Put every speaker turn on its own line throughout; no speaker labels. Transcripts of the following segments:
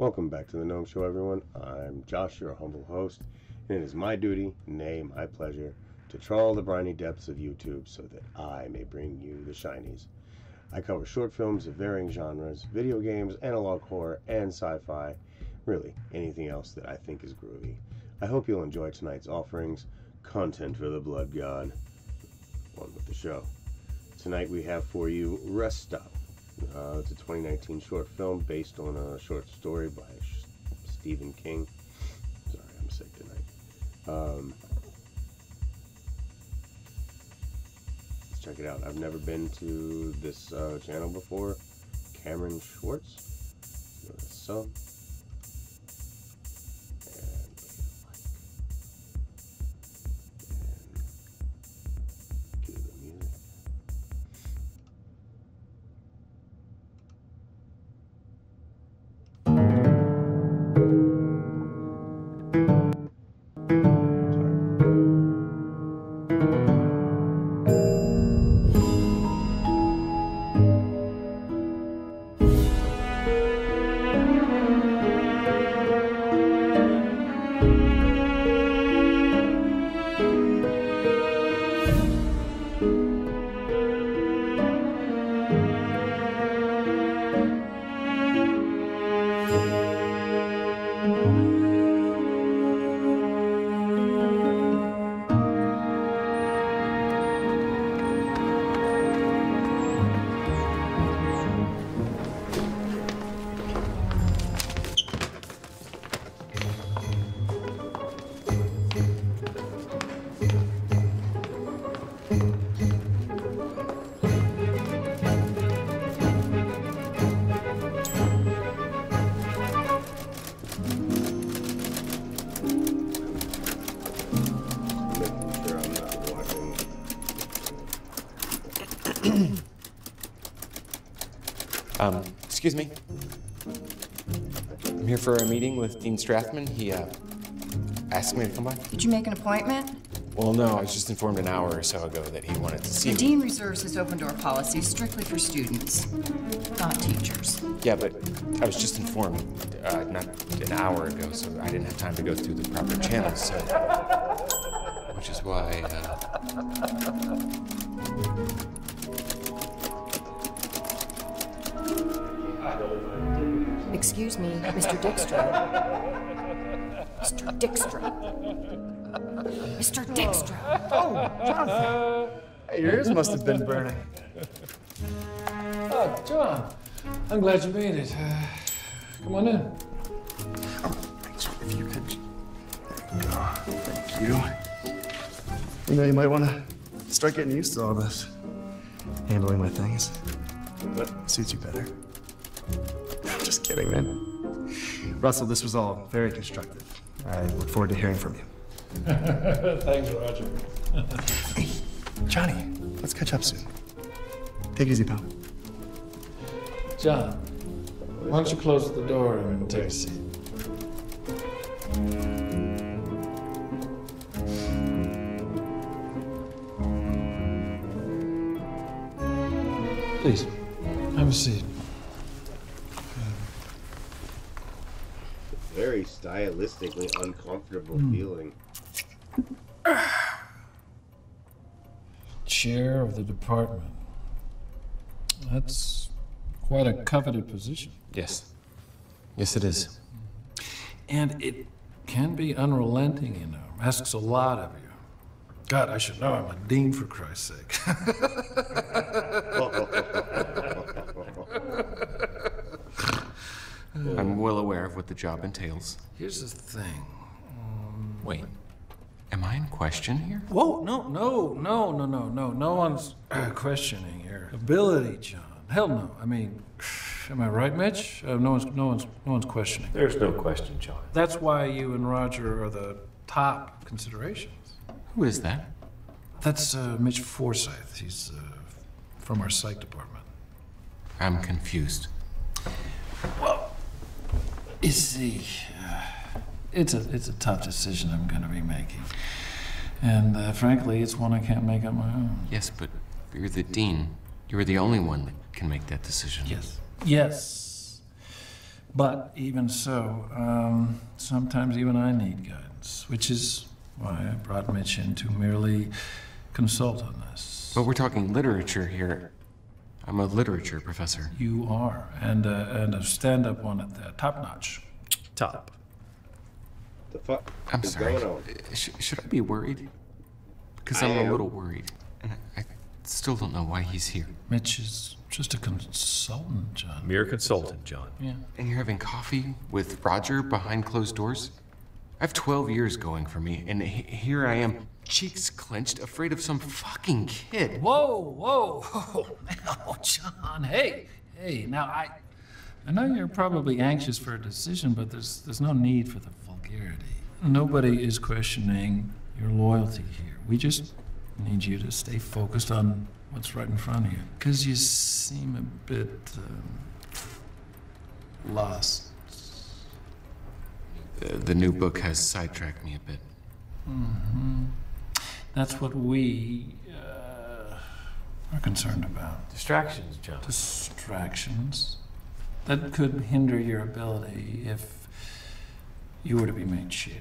Welcome back to the Gnome Show, everyone. I'm Josh, your humble host, and it is my duty, nay, my pleasure, to trawl the briny depths of YouTube so that I may bring you the shinies. I cover short films of varying genres, video games, analog horror, and sci fi. Really, anything else that I think is groovy. I hope you'll enjoy tonight's offerings. Content for the Blood God. On with the show. Tonight we have for you Rest Stop. Uh, it's a 2019 short film based on a short story by Stephen King. Sorry, I'm sick tonight. Um, let's check it out. I've never been to this uh, channel before. Cameron Schwartz. So,
excuse me. I'm here for a meeting with Dean Strathman. He uh, asked me to come by.
Did you make an appointment?
Well, no, I was just informed an hour or so ago that he wanted to see
The
me.
dean reserves his open door policy strictly for students, not teachers.
Yeah, but I was just informed uh, not an hour ago, so I didn't have time to go through the proper channels. So, which is why. Uh,
Excuse me, Mr. Dykstra. Mr. Dykstra. Mr. Dykstra.
Hey, your ears must have been burning.
Oh, John. I'm glad you made it. Uh, come on in.
If you could. There you go. Thank you. You know, you might want to start getting used to all this. Handling my things. What suits you better? I'm just kidding, man. Russell, this was all very constructive. I look forward to hearing from you.
Thanks, Roger.
Johnny, let's catch up soon. Take it easy, pal.
John, why don't you close the door and take a seat? Please, have a seat.
very stylistically uncomfortable hmm. feeling.
Chair of the department. That's quite a coveted position.
yes. Yes, it is.
And it can be unrelenting, you know. Asks a lot of you. God, I should know I'm a dean for Christ's sake.
I'm well aware of what the job entails.
Here's the thing.
Wait, am I in question here?
Whoa, no, no, no, no, no, no. No one's uh, questioning your ability, John. Hell no. I mean, am I right, Mitch? Uh, no one's, no one's, no one's questioning.
There's no question, John.
That's why you and Roger are the top considerations.
Who is that?
That's uh, Mitch Forsyth. He's uh, from our psych department.
I'm confused.
You see, uh, it's a it's a tough decision I'm going to be making, and uh, frankly, it's one I can't make on my own.
Yes, but you're the dean. You're the only one that can make that decision.
Yes. Yes. But even so, um, sometimes even I need guidance, which is why I brought Mitch in to merely consult on this.
But we're talking literature here. I'm a literature professor.
You are, and uh, and a stand-up one at that, top notch.
Top.
The fuck
I'm
is
sorry.
going on?
Sh- should I be worried? Because
I
I'm a little worried. And I, I still don't know why he's here.
Mitch is just a consultant, John.
Mere consultant, John.
Yeah.
And you're having coffee with Roger behind closed doors? I have 12 years going for me, and he- here I am, cheeks clenched, afraid of some fucking kid.
Whoa, whoa, now, John. Hey, hey. Now I, I know you're probably anxious for a decision, but there's there's no need for the vulgarity. Nobody is questioning your loyalty here. We just need you to stay focused on what's right in front of you, because you seem a bit um, lost.
Uh, the new book has sidetracked me a bit.
That's what we uh, are concerned about.
Distractions, John.
distractions that could hinder your ability if you were to be made chair.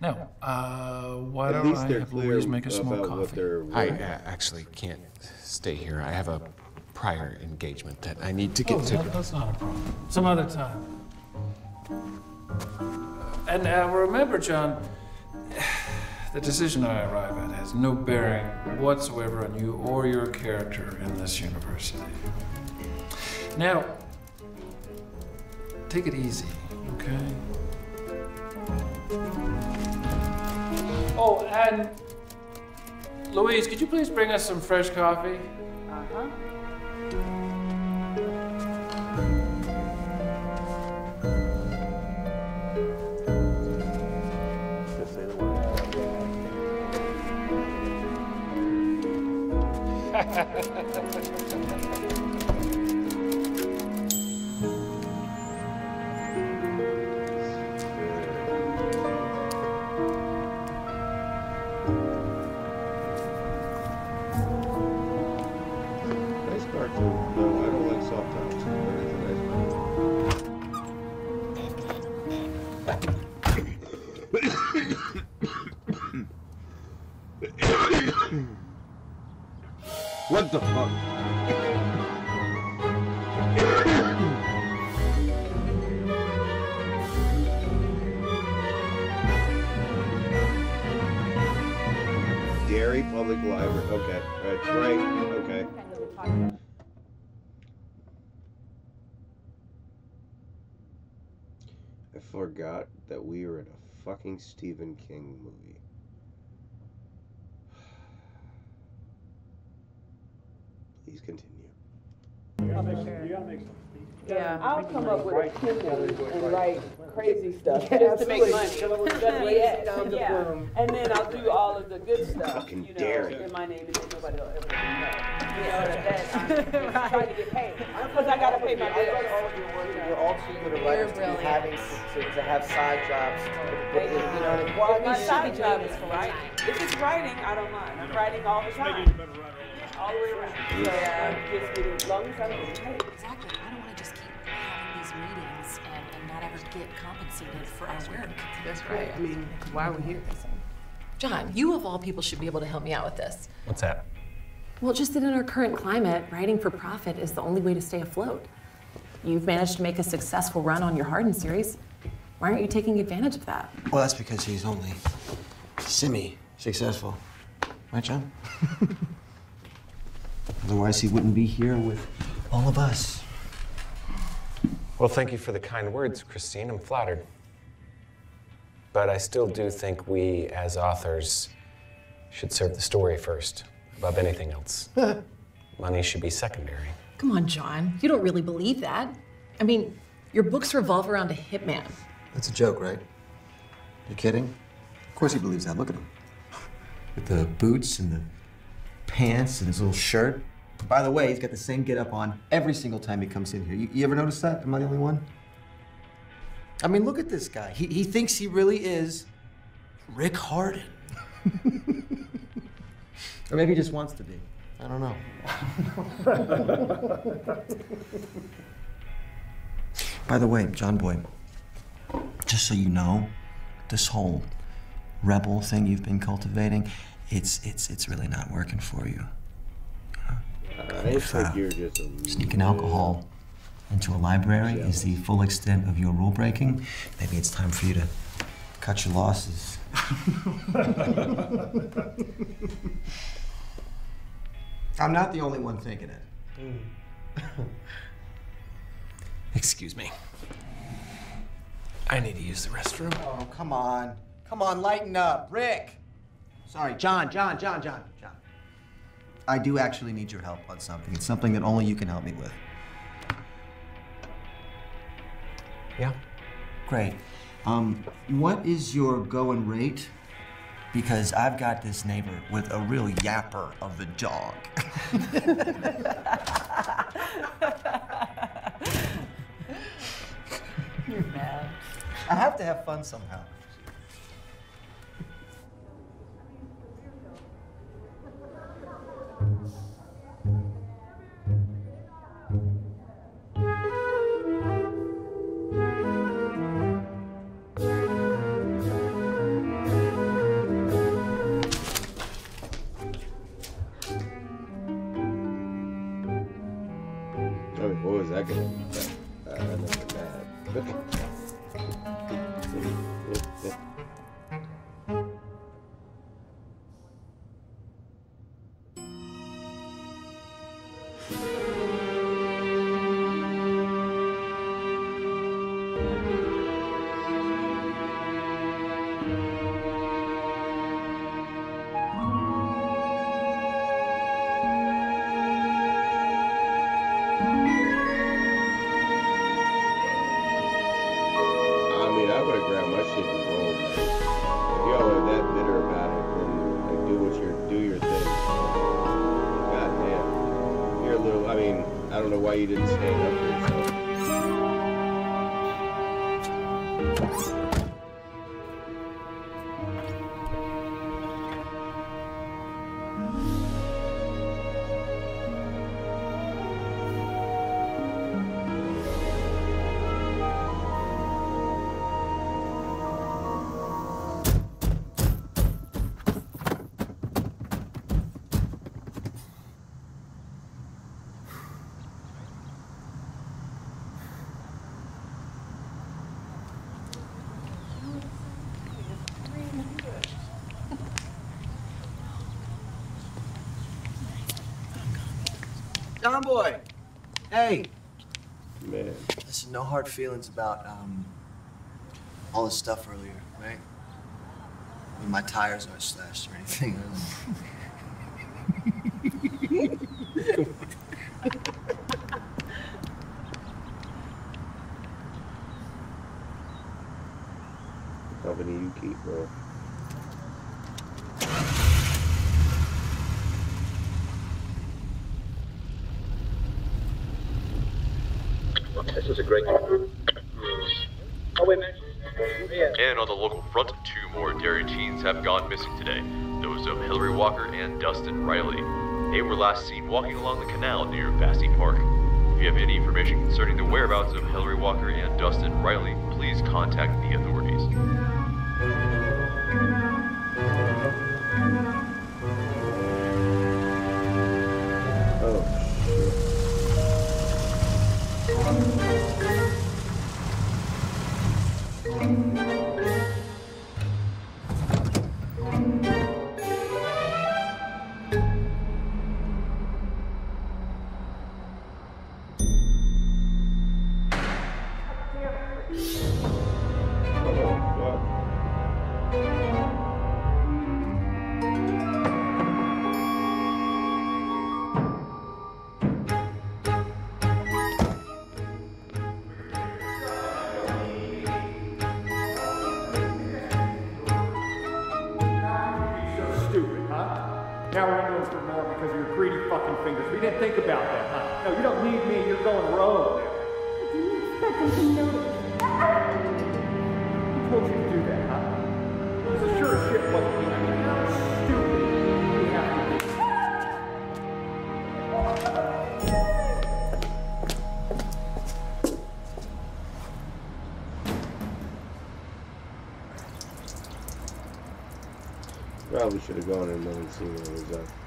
Now, uh, why
At
don't
least
I
they're
have
clear
Louise make a small
about
coffee?
I uh, actually can't stay here. I have a prior engagement that I need to get
Oh,
to.
that- that's not a problem. Some other time. And uh, remember, John, the decision I arrive at has no bearing whatsoever on you or your character in this university. Now, take it easy, okay? Oh, and Louise, could you please bring us some fresh coffee?
Nice Ha ha ha ha. What the fuck? Derry Public Library. Okay, right, right, okay. I forgot that we were in a fucking Stephen King movie. Please continue.
Yeah, I'll come up with a kidney and write crazy stuff just to make money. Yes, yeah. And then I'll do all of the good stuff,
Fucking
you know,
Derry.
in my name, and then nobody will ever know. You know, that I'm just trying to get paid, because I gotta pay my bills.
We're all too good at writers to be having to, to, to have side jobs.
They- You know,
Well,
my side job is
this.
writing. If it's writing, I don't mind. I'm writing all the time. All the way around. So I'm just getting, as long as I'm.
Exactly. I don't want to just keep having these meetings and, and not ever get compensated for our work.
That's right. I mean, why are we here?
John, you of all people should be able to help me out with this.
What's that?
Well, just that in our current climate, writing for profit is the only way to stay afloat. You've managed to make a successful run on your Harden series. Why aren't you taking advantage of that?
Well, that's because he's only semi-successful. Right, John? Otherwise, he wouldn't be here with all of us.
Well, thank you for the kind words, Christine. I'm flattered. But I still do think we, as authors, should serve the story first, above anything else. Money should be secondary.
Come on, John. You don't really believe that. I mean, your books revolve around a hitman.
That's a joke, right? You're kidding? Of course he believes that. Look at him. With the boots and the pants and his little shirt. By the way, he's got the same getup on every single time he comes in here. You, you ever notice that? Am I the only one? I mean, look at this guy. He, he thinks he really is Rick Harden. or maybe he just wants to be. I don't know. By the way, John Boy, just so you know, this whole rebel thing you've been cultivating, it's it's it's really not working for you.
I
If, uh,
think you're just a
Sneaking alcohol into a library is the full extent of your rule breaking. Maybe it's time for you to cut your losses. I'm not the only one thinking it.
Excuse me. I need to use the restroom.
Oh, come on. Come on, lighten up. Rick! Sorry, John, John, John, John, John. I do actually need your help on something. It's something that only you can help me with.
Yeah?
Great. Um, what is your going rate? Because I've got this neighbor with a real yapper of a dog.
You're mad.
I have to have fun somehow. John Boy! Hey!
Man.
Listen, no hard feelings about um, all this stuff earlier, right? I mean, my tires aren't slashed or anything.
Company you keep, bro.
This is a great. Oh, wait minute.
And on the local front, two more Derry teens have gone missing today. Those of Hillary Walker and Dustin Riley. They were last seen walking along the canal near Bassey Park. If you have any information concerning the whereabouts of Hillary Walker and Dustin Riley, please contact the authorities. probably should have gone and seen what was up.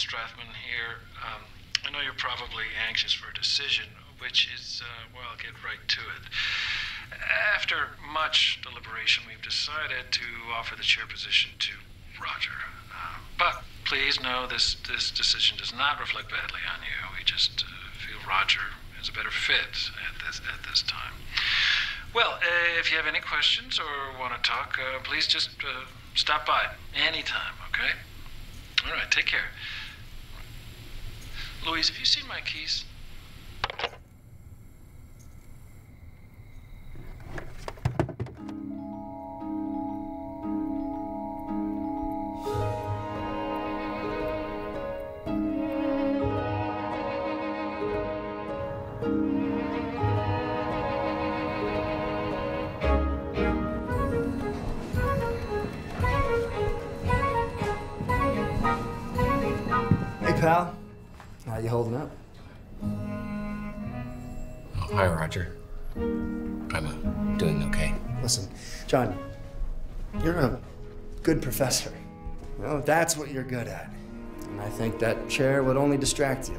Strathman here. Um, I know you're probably anxious for a decision, which is, uh, well, I'll get right to it. After much deliberation, we've decided to offer the chair position to Roger. Uh, but please know this, this decision does not reflect badly on you. We just uh, feel Roger is a better fit at this, at this time. Well, uh, if you have any questions or want to talk, uh, please just uh, stop by anytime, okay? All right, take care. Louise, have you seen my keys?
You're a good professor. You know, that's what you're good at. And I think that chair would only distract you.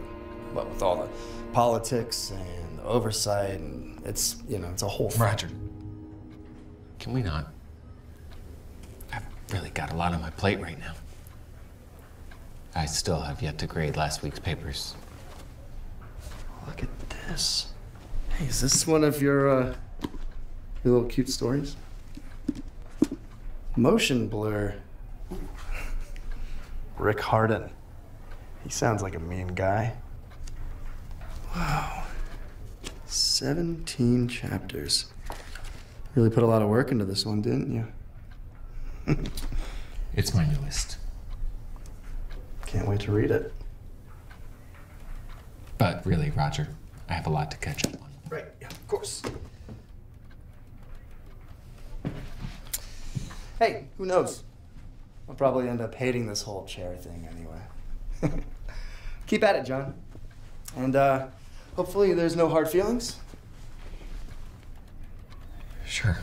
What with all the politics and the oversight, and it's, you know, it's a whole thing.
Roger, can we not? I've really got a lot on my plate right now. I still have yet to grade last week's papers.
Look at this. Hey, is this one of your, uh, your little cute stories? Motion blur. Rick Harden. He sounds like a mean guy. Wow. 17 chapters. Really put a lot of work into this one, didn't you?
It's my newest.
Can't wait to read it.
But really, Roger, I have a lot to catch up on.
Right, yeah, of course. Hey, who knows? I'll probably end up hating this whole chair thing anyway. Keep at it, John. And uh, hopefully there's no hard feelings.
Sure.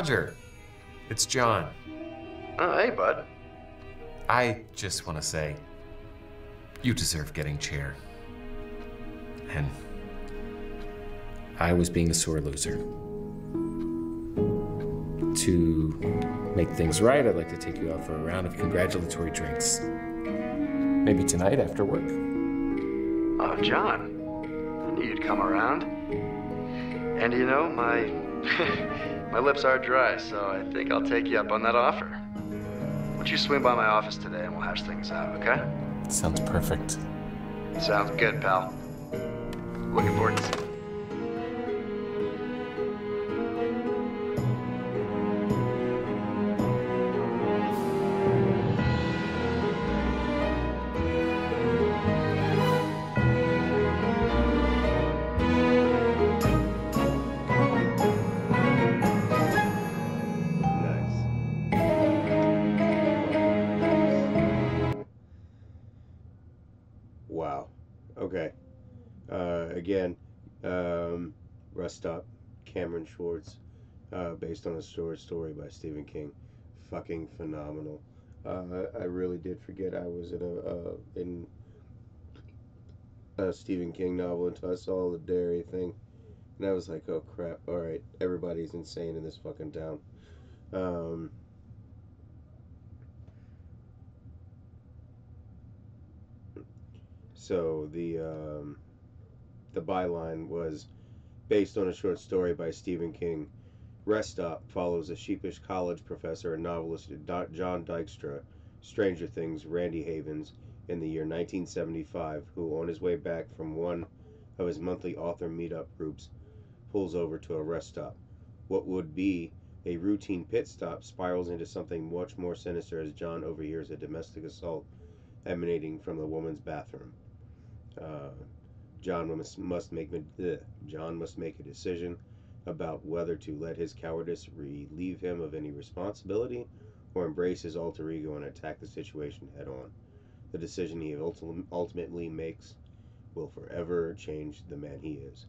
Roger, it's John.
Oh, hey, bud.
I just want to say, you deserve getting chair. And I was being a sore loser. To make things right, I'd like to take you out for a round of congratulatory drinks. Maybe tonight after work.
Oh, John. I knew you'd come around. And you know, my my lips are dry, so I think I'll take you up on that offer. Why don't you swing by my office today and we'll hash things out, okay?
Sounds perfect.
Sounds good, pal. Looking forward to seeing you.
Uh, based on a short story by Stephen King. Fucking phenomenal. Uh, I really did forget I was in a in a Stephen King novel until I saw the Derry thing, and I was like, "Oh crap! All right, everybody's insane in this fucking town." Um, So the um, the byline was based on a short story by Stephen King. Rest Stop follows a sheepish college professor and novelist John Dykstra, Stranger Things Randy Havens, in the year 1975, who, on his way back from one of his monthly author meetup groups, pulls over to a rest stop. What would be a routine pit stop spirals into something much more sinister as John overhears a domestic assault emanating from the woman's bathroom. Uh, John must, must make John must make a decision about whether to let his cowardice relieve him of any responsibility or embrace his alter ego and attack the situation head on. The decision he ultimately makes will forever change the man he is.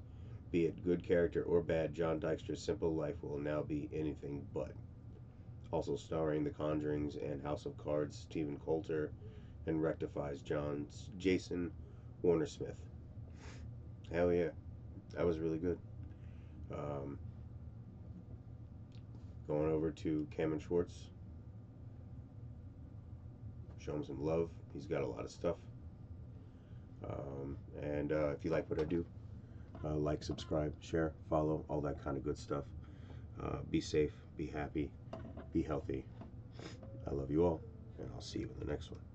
Be it good character or bad, John Dykstra's simple life will now be anything but. Also starring The Conjurings and House of Cards, Stephen Coulter, and Rectify's John's Jason Warner Smith. Hell yeah, that was really good. Um, going over to Cameron Schwartz. Show him some love. He's got a lot of stuff. Um, and uh, if you like what I do, uh, like, subscribe, share, follow, all that kind of good stuff. Uh, be safe, be happy, be healthy. I love you all, and I'll see you in the next one.